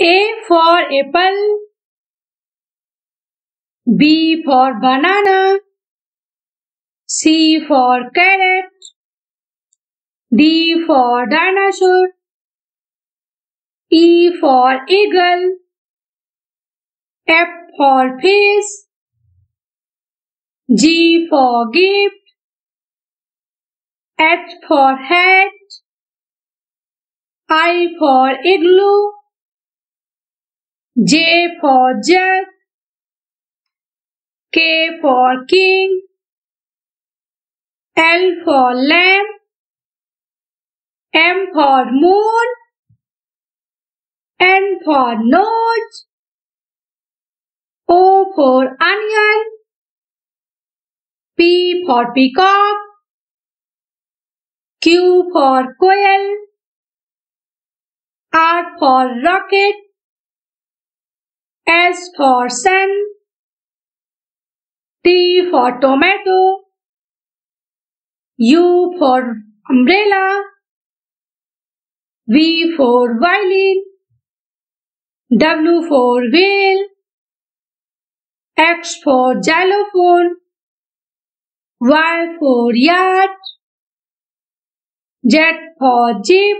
A for apple. B for banana. C for carrot. D for dinosaur. E for eagle. F for fish. G for gift. H for hat. I for igloo. J for jug. K for king. L for lamb. M for moon. N for nose. O for onion. P for peacock. Q for quail. R for rocket. S for sun. T for tomato. U for umbrella. V for violin. W for whale. X for xylophone. Y for yacht. Z for jeep.